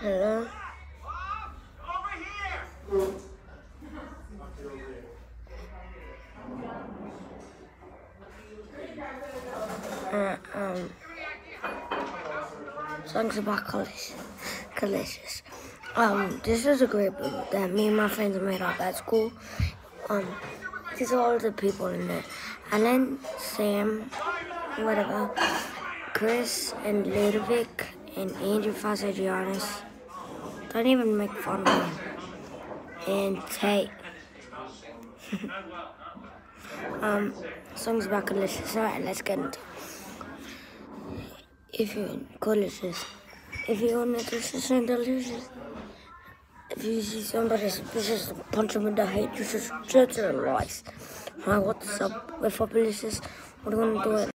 Hello. Uh, um, songs about collisions. Um, this is a great book that me and my friends made up at school. Um, these are all the people in there. Alan, Sam, whatever, Chris, and Ludovic, and Andrew Fasagianis. Don't even make fun of me. And Tate. um, songs about collisions. Alright, let's get into it. If you're in if you're on a decision delicious, if you see somebody suspicious, punch them in the head, you should judge their lies. What's up? We're for police. We're gonna do it.